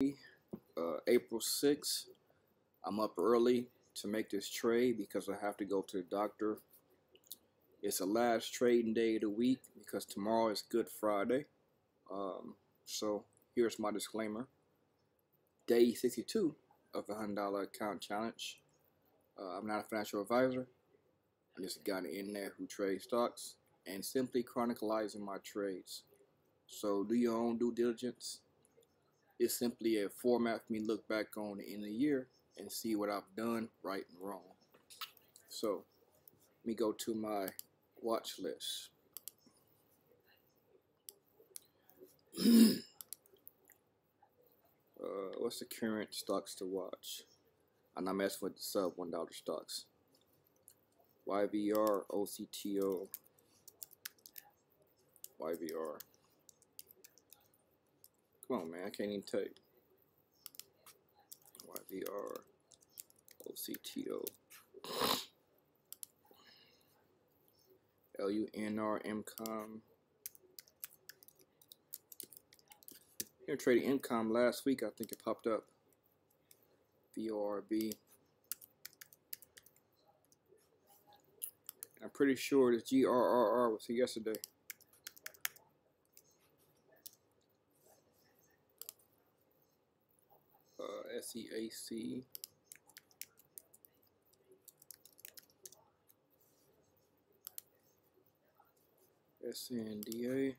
uh, April 6th. I'm up early to make this trade because I have to go to the doctor. It's the last trading day of the week because tomorrow is Good Friday. Um, so here's my disclaimer. Day 62 of the $100 account challenge. Uh, I'm not a financial advisor. I'm just a guy in there who trades stocks and simply chronicalizing my trades. So do your own due diligence. It's simply a format for me to look back on in a year and see what I've done right and wrong. So let me go to my watch list. uh, what's the current stocks to watch? I'm not messing with the sub $1 stocks. YVR, OCTO, YVR. Come on, man. I can't even tell you. YVR, OCTO. Here trading income last week. I think it popped up. VORB. I'm pretty sure this GRRR was yesterday. SEAC. SNDA.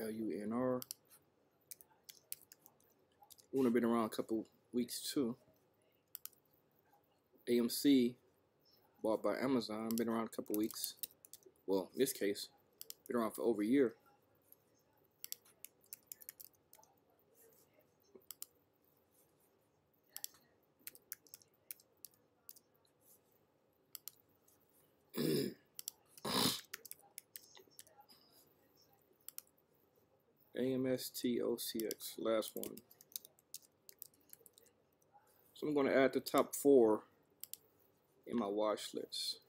LUNR. Would have been around a couple weeks too. AMC, bought by Amazon, been around a couple weeks well, in this case, been around for over a year. AMSTOCX, last one. So I'm going to add the top four in my watch list.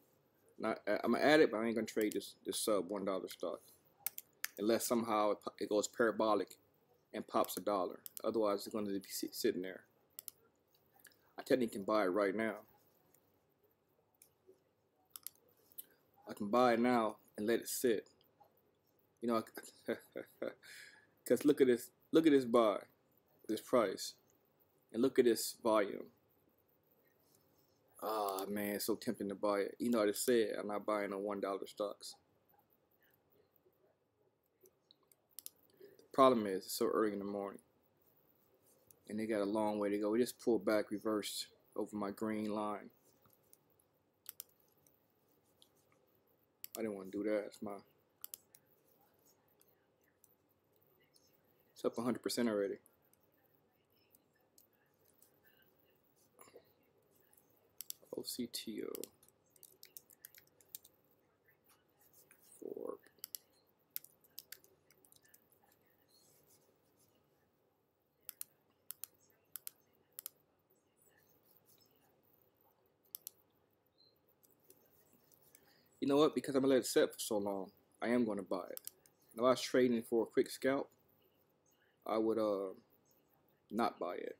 Not, uh, I'm gonna add it, but I ain't gonna trade this this sub one dollar stock unless somehow it goes parabolic and pops a dollar. Otherwise, it's gonna be sitting there. I technically can buy it right now. I can buy it now and let it sit. You know, because look at this, look at this buy, this price, and look at this volume. Ah, oh, man, it's so tempting to buy it. You know, I just said I'm not buying no $1 stocks. The problem is, it's so early in the morning. And they got a long way to go. We just pulled back, reversed over my green line. I didn't want to do that. It's my... It's up 100% already. OCTO for You know what? Because I'm gonna let it set for so long, I am gonna buy it. If I was trading for a quick scalp, I would uh not buy it.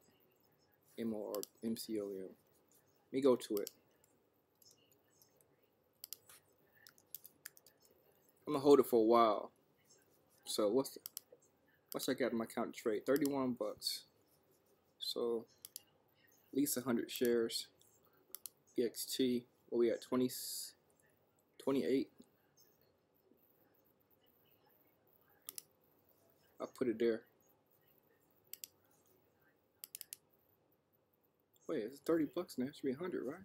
M R M C O M. Let me go to it. I'm gonna hold it for a while. So what's the, what's I got in my account to trade? 31 bucks. So at least 100 shares. EXT. What we at? 20, 28. I'll put it there. Wait, it's 30 bucks now. It should be 100, right?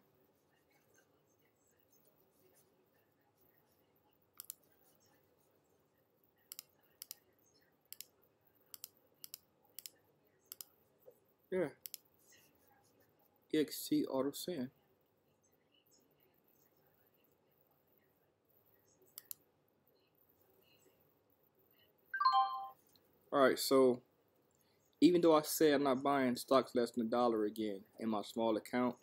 Yeah. EXT Auto Send. Alright, so even though I say I'm not buying stocks less than a dollar again in my small account,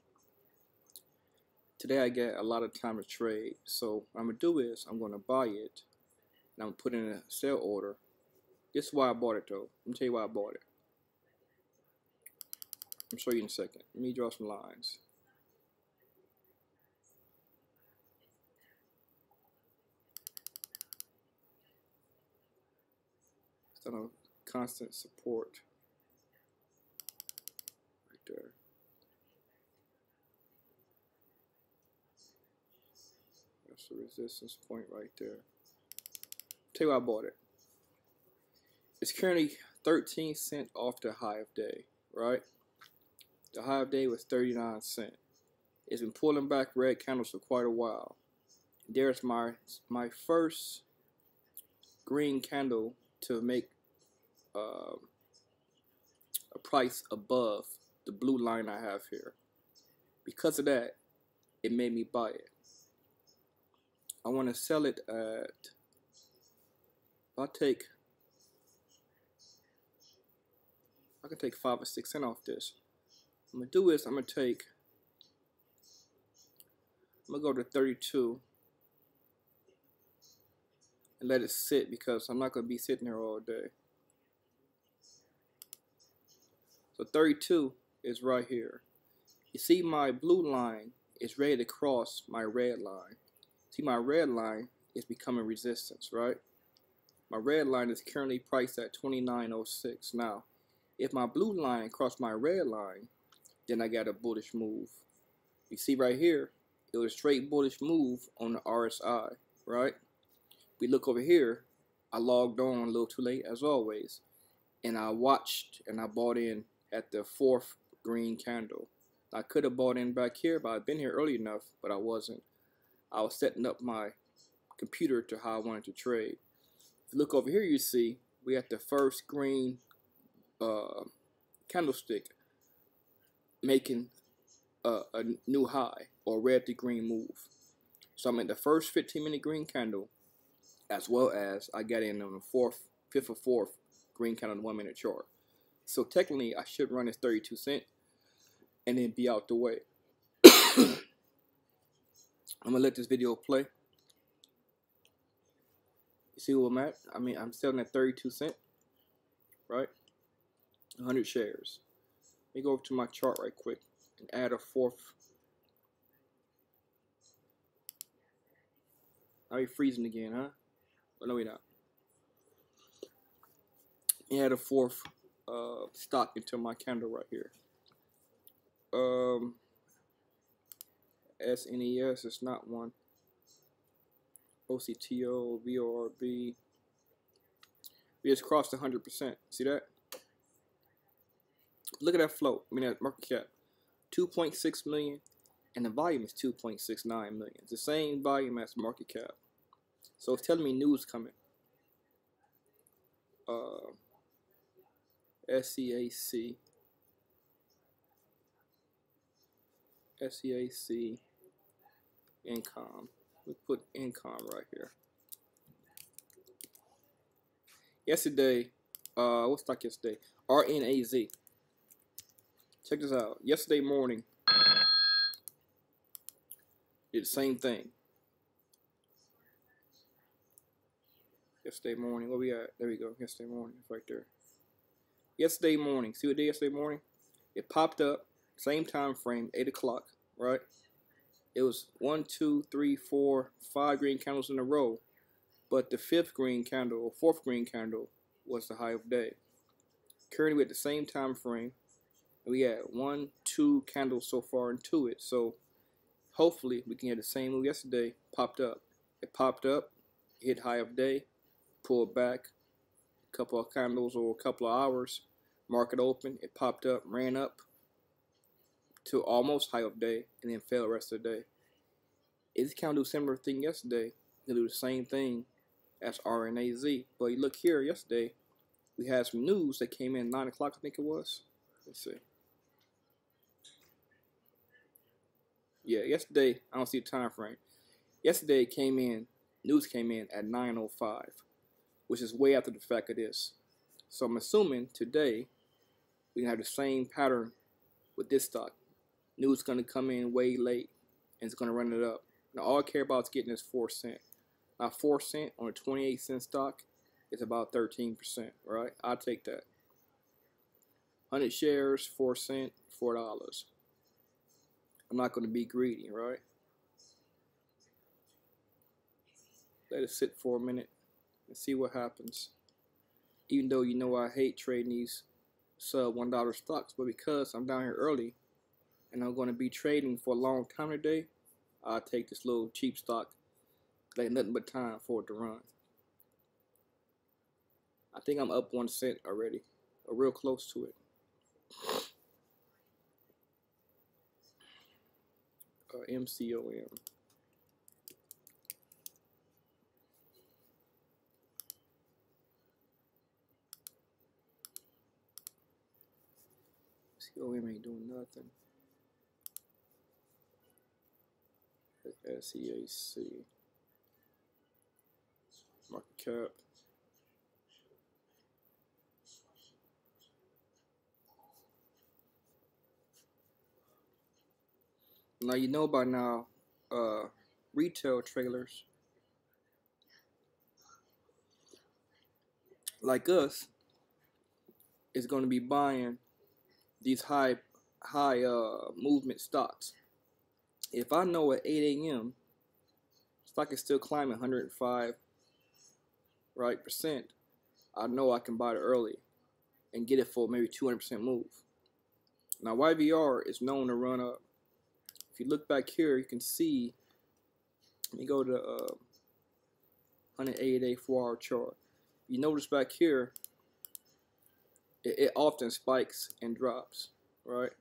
today I get a lot of time to trade. So what I'm gonna do is I'm gonna buy it and I'm gonna put in a sell order. This is why I bought it though. Let me tell you why I bought it. I'll show you in a second. Let me draw some lines. On a constant support right there. That's the resistance point right there. Tell you why I bought it. It's currently 13 cent off the high of day, right? The high of day was 39 cent. It's been pulling back red candles for quite a while. There's my my first green candle to make uh, a price above the blue line I have here. Because of that, it made me buy it. I want to sell it at, I'll take, I can take five or six cent off this. I'm going to do is I'm going to take, I'm going to go to 32 and let it sit because I'm not going to be sitting here all day. So 32 is right here. You see my blue line is ready to cross my red line. See my red line is becoming resistance, right? My red line is currently priced at 29.06. Now, if my blue line crossed my red line, then I got a bullish move. You see right here, it was a straight bullish move on the RSI, right? We look over here, I logged on a little too late as always, and I watched and I bought in at the fourth green candle. I could have bought in back here, but I've been here early enough, but I wasn't. I was setting up my computer to how I wanted to trade. If you look over here, you see we at the first green uh, candlestick making a, a new high or red to green move. So I'm at the first 15 minute green candle as well as I got in on the fourth, fifth or fourth green candle on the one minute chart. So technically, I should run as 32 cent and then be out the way. I'm gonna let this video play. You see where I'm at? I mean, I'm selling at 32 cent, right? 100 shares. Let me go over to my chart right quick and add a fourth. Are you freezing again, huh? But no, we're not. Add a fourth uh, stock into my candle right here. Um, SNES is not one. OCTO, VORB. We just crossed 100%. See that? Look at that float. I mean, that market cap. 2.6 million. And the volume is 2.69 million. It's the same volume as market cap. So it's telling me news coming. Uh, SEAC. SEAC income. We put income right here. Yesterday, uh, what stock yesterday? RNAZ. Check this out. Yesterday morning, did the same thing. Yesterday morning, what we at? There we go. Yesterday morning, it's right there yesterday morning. See what did yesterday morning? It popped up, same time frame, 8 o'clock, right? It was one, two, three, four, five green candles in a row. But the fifth green candle, or fourth green candle, was the high of day. Currently, we at the same time frame. We had one, two candles so far into it. So hopefully we can get the same move yesterday. Popped up. It popped up, hit high of day, pulled back, a couple of candles or a couple of hours, market open, it popped up, ran up to almost high of day, and then fail the rest of the day. It's kind of do similar thing yesterday. They do the same thing as RNAZ. But you look here yesterday, we had some news that came in 9 o'clock, I think it was. Let's see. Yeah, yesterday, I don't see the time frame. Yesterday came in, news came in at 9.05, which is way after the fact of this. So I'm assuming today we have the same pattern with this stock. News going to come in way late and it's gonna run it up. Now all I care about is getting this four cent. Now four cent on a 28 cent stock is about 13%, right? I'll take that. 100 shares, four cent, four dollars. I'm not gonna be greedy, right? Let it sit for a minute and see what happens. Even though you know I hate trading these sub one dollar stocks, but because I'm down here early and I'm going to be trading for a long time today, I'll take this little cheap stock. Like nothing but time for it to run. I think I'm up one cent already, or real close to it. Uh, MCOM. COM ain't doing nothing. SEAC. Market cap. Now you know by now, uh, retail trailers like us is going to be buying these high high uh, movement stocks. If I know at 8 a.m. stock is still climbing 105 right percent, I know I can buy it early and get it for maybe 200% move. Now YVR is known to run up. If you look back here, you can see. Let me go to uh, 180 day 4 hour chart. You notice back here, it, it often spikes and drops, right?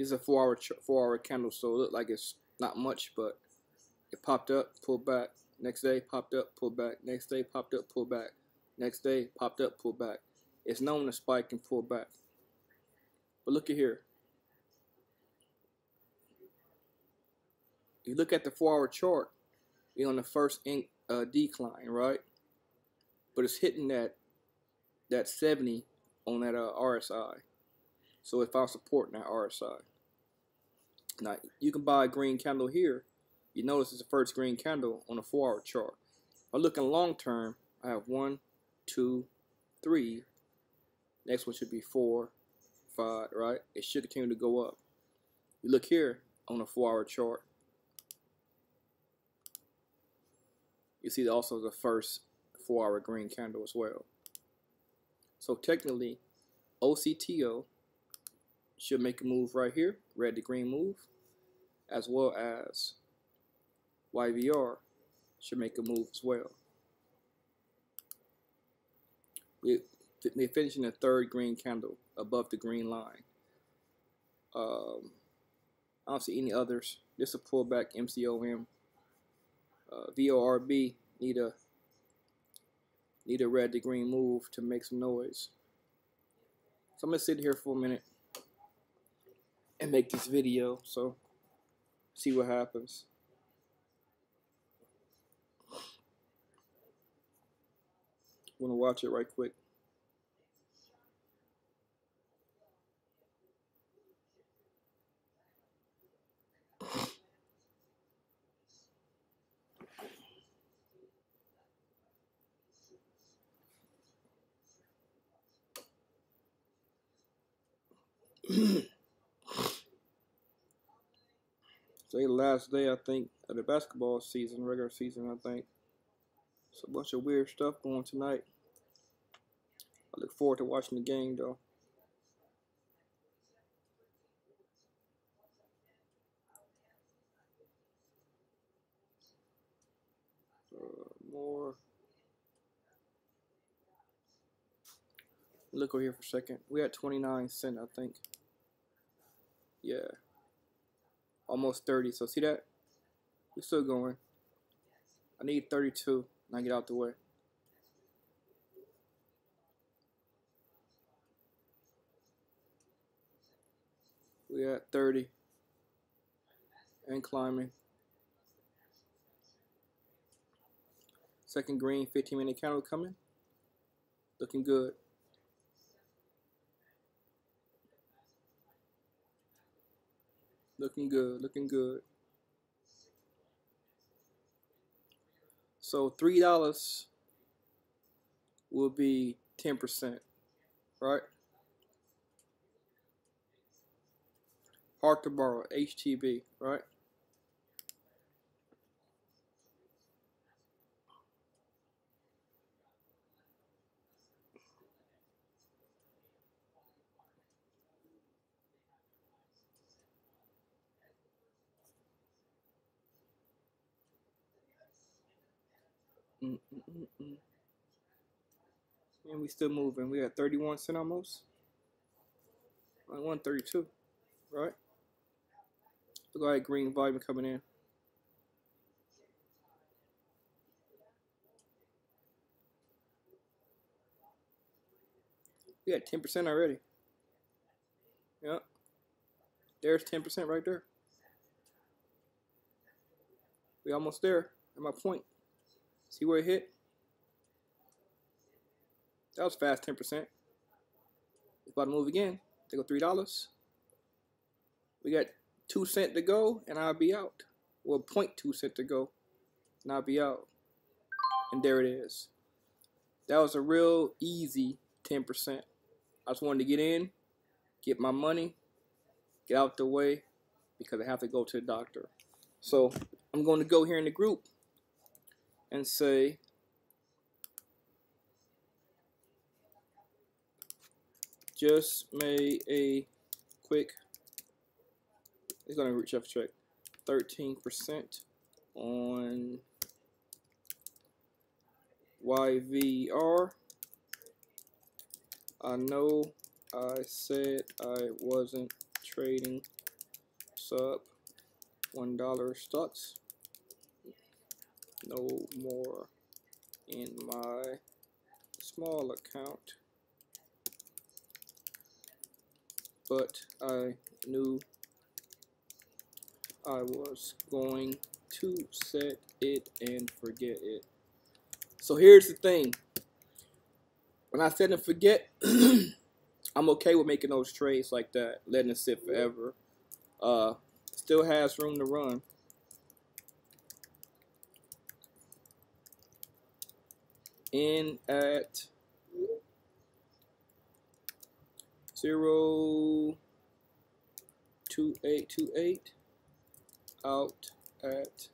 Is a four hour four hour candle, so it looked like it's not much, but it popped up, pulled back. Next day, popped up, pulled back. Next day, popped up, pulled back. Next day, popped up, pulled back. It's known to spike and pull back. But look at here. You look at the four hour chart, you're on the first uh, decline, right? But it's hitting that that 70 on that uh, RSI. So if I'm supporting that RSI. Now you can buy a green candle here. You notice it's the first green candle on a four hour chart. I'm looking long term. I have one, two, three. Next one should be four, five, right? It should continue to go up. You look here on a four hour chart. You see also the first four hour green candle as well. So technically, OCTO should make a move right here, red to green move, as well as YVR should make a move as well. We, we're finishing the third green candle above the green line. Um, I don't see any others. This is a pullback MCOM. Uh, VORB need a need a red to green move to make some noise. So I'm gonna sit here for a minute and make this video. So see what happens. Want to watch it right quick. Today, the last day, I think, of the basketball season, regular season, I think. It's a bunch of weird stuff going tonight. I look forward to watching the game, though. Uh, more. Look over here for a second. We had 29 cent, I think. Yeah. Almost 30. So see that? We're still going. I need 32. And I get out the way. We at 30. And climbing. Second green, 15 minute candle coming. Looking good. Looking good, looking good. So three dollars will be ten percent, right? Hard to borrow, HTB, right? Mm -mm -mm and we still moving. We at 31 cent almost. Like 132, right? Look like green volume coming in. We got 10% already. Yep. There's 10% right there. We almost there at my point. See where it hit? That was fast 10%. It's about to move again. They go $3. We got 2 cent to go and I'll be out. Well, 0.2 cent to go and I'll be out. And there it is. That was a real easy 10%. I just wanted to get in, get my money, get out the way because I have to go to the doctor. So I'm going to go here in the group and say just made a quick it's gonna reach up check 13% on YVR I know I said I wasn't trading sub one dollar stocks no more in my small account but I knew I was going to set it and forget it. So here's the thing. When I set and forget, I'm okay with making those trades like that, letting it sit forever. Uh, still has room to run. In at zero two eight two eight out at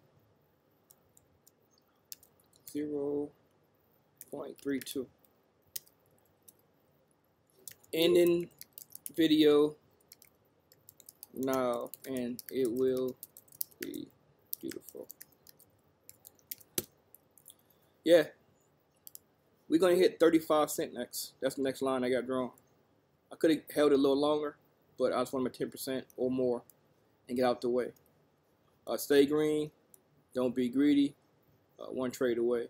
zero point three two. Ending video now and it will be beautiful. Yeah. We're gonna hit 35 cent next. That's the next line I got drawn. I could have held it a little longer, but I just want my 10% or more and get out the way. Uh, stay green. Don't be greedy. Uh, one trade away.